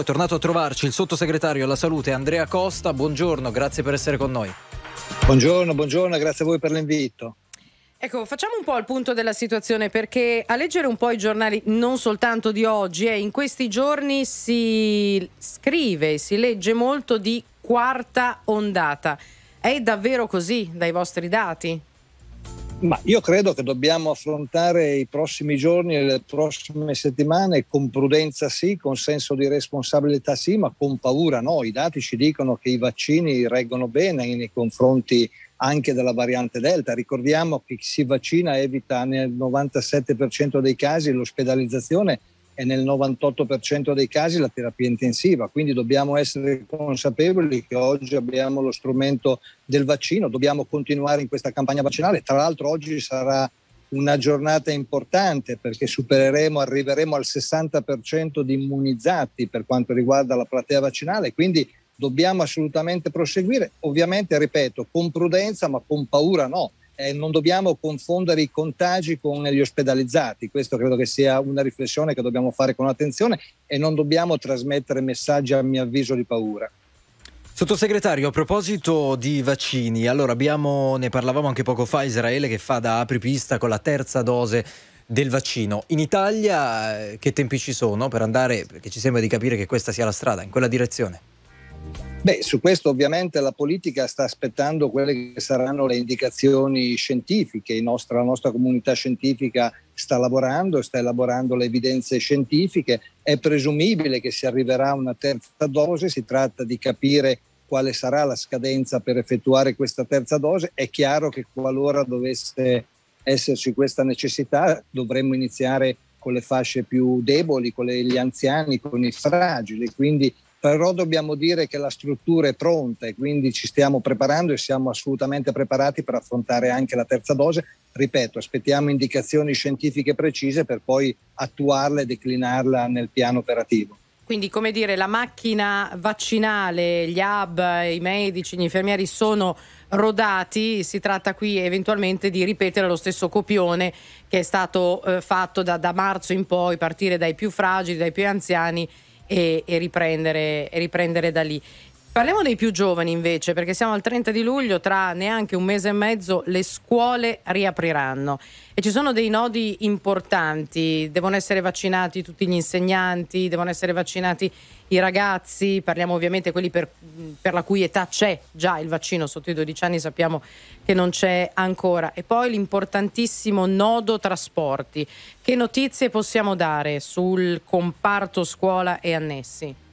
È tornato a trovarci il sottosegretario alla salute Andrea Costa. Buongiorno, grazie per essere con noi. Buongiorno, buongiorno, grazie a voi per l'invito. Ecco, facciamo un po' il punto della situazione perché a leggere un po' i giornali non soltanto di oggi, eh, in questi giorni si scrive, si legge molto di quarta ondata. È davvero così dai vostri dati? Ma io credo che dobbiamo affrontare i prossimi giorni e le prossime settimane con prudenza sì, con senso di responsabilità sì, ma con paura no. I dati ci dicono che i vaccini reggono bene nei confronti anche della variante Delta. Ricordiamo che chi si vaccina evita nel 97% dei casi l'ospedalizzazione e nel 98% dei casi la terapia intensiva. Quindi dobbiamo essere consapevoli che oggi abbiamo lo strumento del vaccino, dobbiamo continuare in questa campagna vaccinale. Tra l'altro oggi sarà una giornata importante perché supereremo, arriveremo al 60% di immunizzati per quanto riguarda la platea vaccinale, quindi dobbiamo assolutamente proseguire, ovviamente ripeto, con prudenza ma con paura no eh, non dobbiamo confondere i contagi con gli ospedalizzati. Questo credo che sia una riflessione che dobbiamo fare con attenzione e non dobbiamo trasmettere messaggi a mio avviso di paura. Sottosegretario, a proposito di vaccini, allora abbiamo, ne parlavamo anche poco fa, Israele che fa da apripista con la terza dose del vaccino. In Italia eh, che tempi ci sono per andare, perché ci sembra di capire che questa sia la strada, in quella direzione? Beh, su questo ovviamente la politica sta aspettando quelle che saranno le indicazioni scientifiche, nostra, la nostra comunità scientifica sta lavorando, sta elaborando le evidenze scientifiche, è presumibile che si arriverà a una terza dose, si tratta di capire quale sarà la scadenza per effettuare questa terza dose, è chiaro che qualora dovesse esserci questa necessità dovremmo iniziare con le fasce più deboli, con gli anziani, con i fragili, quindi però dobbiamo dire che la struttura è pronta e quindi ci stiamo preparando e siamo assolutamente preparati per affrontare anche la terza dose. Ripeto, aspettiamo indicazioni scientifiche precise per poi attuarla e declinarla nel piano operativo. Quindi, come dire, la macchina vaccinale, gli hub, i medici, gli infermieri sono rodati, si tratta qui eventualmente di ripetere lo stesso copione che è stato eh, fatto da, da marzo in poi, partire dai più fragili, dai più anziani e, e, riprendere, e riprendere da lì. Parliamo dei più giovani invece, perché siamo al 30 di luglio, tra neanche un mese e mezzo le scuole riapriranno. E ci sono dei nodi importanti, devono essere vaccinati tutti gli insegnanti, devono essere vaccinati i ragazzi, parliamo ovviamente quelli per, per la cui età c'è già il vaccino, sotto i 12 anni sappiamo che non c'è ancora, e poi l'importantissimo nodo trasporti. Che notizie possiamo dare sul comparto scuola e annessi?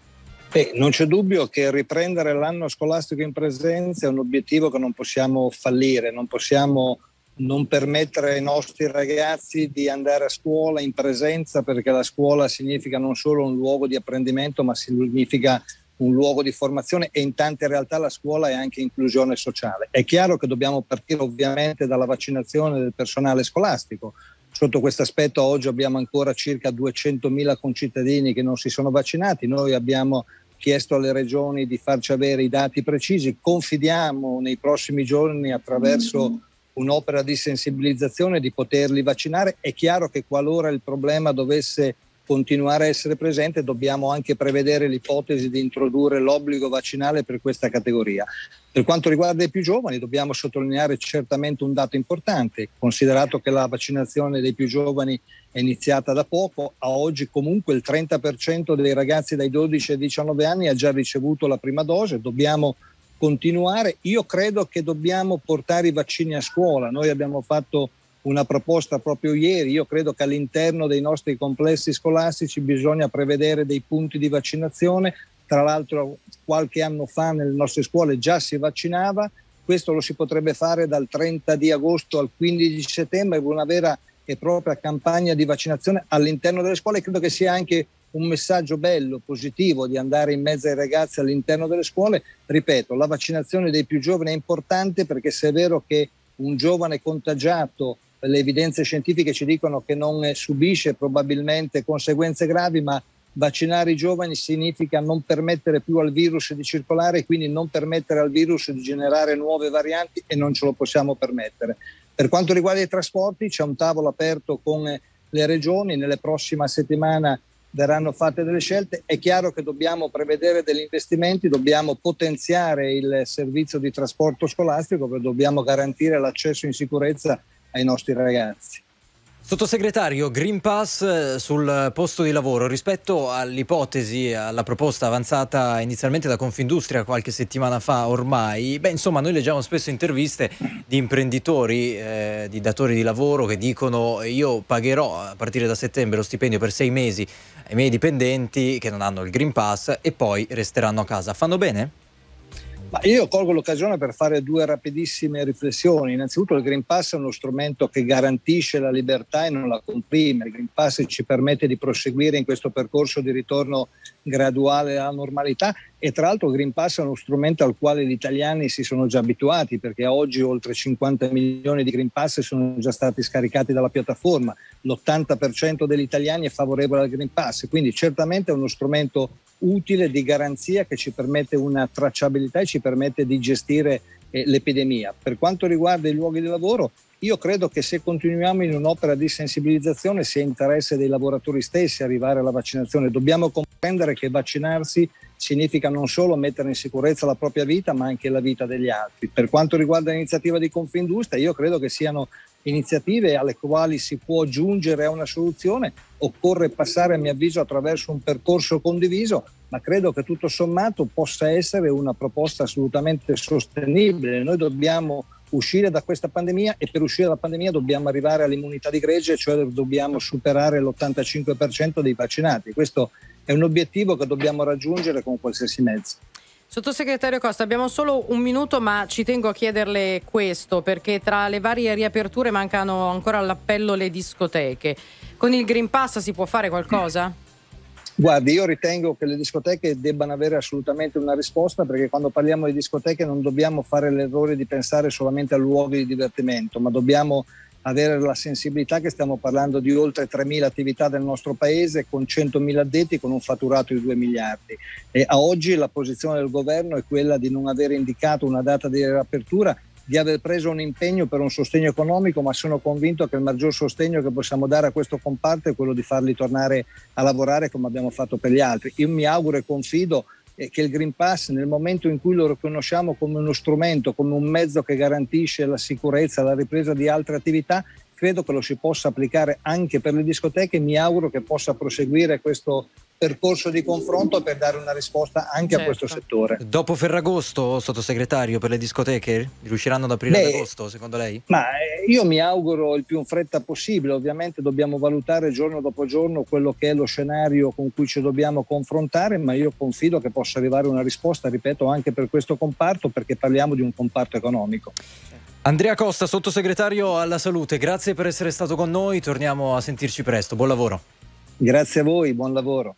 Beh, non c'è dubbio che riprendere l'anno scolastico in presenza è un obiettivo che non possiamo fallire, non possiamo non permettere ai nostri ragazzi di andare a scuola in presenza perché la scuola significa non solo un luogo di apprendimento ma significa un luogo di formazione e in tante realtà la scuola è anche inclusione sociale. È chiaro che dobbiamo partire ovviamente dalla vaccinazione del personale scolastico, Sotto questo aspetto oggi abbiamo ancora circa 200.000 concittadini che non si sono vaccinati. Noi abbiamo chiesto alle regioni di farci avere i dati precisi. Confidiamo nei prossimi giorni attraverso mm-hmm. un'opera di sensibilizzazione di poterli vaccinare. È chiaro che qualora il problema dovesse continuare a essere presente, dobbiamo anche prevedere l'ipotesi di introdurre l'obbligo vaccinale per questa categoria. Per quanto riguarda i più giovani, dobbiamo sottolineare certamente un dato importante, considerato che la vaccinazione dei più giovani è iniziata da poco, a oggi comunque il 30% dei ragazzi dai 12 ai 19 anni ha già ricevuto la prima dose, dobbiamo continuare. Io credo che dobbiamo portare i vaccini a scuola, noi abbiamo fatto una proposta proprio ieri. Io credo che all'interno dei nostri complessi scolastici bisogna prevedere dei punti di vaccinazione. Tra l'altro qualche anno fa nelle nostre scuole già si vaccinava, questo lo si potrebbe fare dal 30 di agosto al 15 di settembre una vera e propria campagna di vaccinazione all'interno delle scuole. Credo che sia anche un messaggio bello, positivo di andare in mezzo ai ragazzi all'interno delle scuole. Ripeto, la vaccinazione dei più giovani è importante perché se è vero che un giovane contagiato le evidenze scientifiche ci dicono che non subisce probabilmente conseguenze gravi, ma vaccinare i giovani significa non permettere più al virus di circolare quindi non permettere al virus di generare nuove varianti e non ce lo possiamo permettere. Per quanto riguarda i trasporti c'è un tavolo aperto con le regioni, nelle prossime settimane verranno fatte delle scelte. È chiaro che dobbiamo prevedere degli investimenti, dobbiamo potenziare il servizio di trasporto scolastico, dobbiamo garantire l'accesso in sicurezza ai nostri ragazzi. Sottosegretario, Green Pass eh, sul posto di lavoro rispetto all'ipotesi, alla proposta avanzata inizialmente da Confindustria qualche settimana fa ormai, beh insomma noi leggiamo spesso interviste di imprenditori, eh, di datori di lavoro che dicono io pagherò a partire da settembre lo stipendio per sei mesi ai miei dipendenti che non hanno il Green Pass e poi resteranno a casa. Fanno bene? Ma io colgo l'occasione per fare due rapidissime riflessioni. Innanzitutto il Green Pass è uno strumento che garantisce la libertà e non la comprime. Il Green Pass ci permette di proseguire in questo percorso di ritorno graduale alla normalità e tra l'altro il Green Pass è uno strumento al quale gli italiani si sono già abituati perché oggi oltre 50 milioni di Green Pass sono già stati scaricati dalla piattaforma. L'80% degli italiani è favorevole al Green Pass, quindi certamente è uno strumento utile di garanzia che ci permette una tracciabilità e ci permette di gestire eh, l'epidemia. Per quanto riguarda i luoghi di lavoro, io credo che se continuiamo in un'opera di sensibilizzazione sia interesse dei lavoratori stessi arrivare alla vaccinazione. Dobbiamo comprendere che vaccinarsi significa non solo mettere in sicurezza la propria vita, ma anche la vita degli altri. Per quanto riguarda l'iniziativa di Confindustria, io credo che siano iniziative alle quali si può giungere a una soluzione, occorre passare a mio avviso attraverso un percorso condiviso, ma credo che tutto sommato possa essere una proposta assolutamente sostenibile. Noi dobbiamo uscire da questa pandemia e per uscire dalla pandemia dobbiamo arrivare all'immunità di gregge, cioè dobbiamo superare l'85% dei vaccinati. Questo è un obiettivo che dobbiamo raggiungere con qualsiasi mezzo. Sottosegretario Costa, abbiamo solo un minuto, ma ci tengo a chiederle questo, perché tra le varie riaperture mancano ancora all'appello le discoteche. Con il Green Pass si può fare qualcosa? Guardi, io ritengo che le discoteche debbano avere assolutamente una risposta perché quando parliamo di discoteche non dobbiamo fare l'errore di pensare solamente a luoghi di divertimento, ma dobbiamo avere la sensibilità che stiamo parlando di oltre 3.000 attività del nostro paese con 100.000 addetti con un fatturato di 2 miliardi. E a oggi la posizione del governo è quella di non aver indicato una data di riapertura di aver preso un impegno per un sostegno economico, ma sono convinto che il maggior sostegno che possiamo dare a questo comparto è quello di farli tornare a lavorare come abbiamo fatto per gli altri. Io mi auguro e confido che il Green Pass nel momento in cui lo riconosciamo come uno strumento, come un mezzo che garantisce la sicurezza, la ripresa di altre attività, credo che lo si possa applicare anche per le discoteche. Mi auguro che possa proseguire questo percorso di confronto per dare una risposta anche certo. a questo certo. settore. Dopo Ferragosto, sottosegretario, per le discoteche riusciranno ad aprire Beh, ad agosto, secondo lei? Ma eh, io mi auguro il più in fretta possibile, ovviamente dobbiamo valutare giorno dopo giorno quello che è lo scenario con cui ci dobbiamo confrontare, ma io confido che possa arrivare una risposta, ripeto, anche per questo comparto, perché parliamo di un comparto economico. Andrea Costa, sottosegretario alla salute, grazie per essere stato con noi, torniamo a sentirci presto, buon lavoro. Grazie a voi, buon lavoro.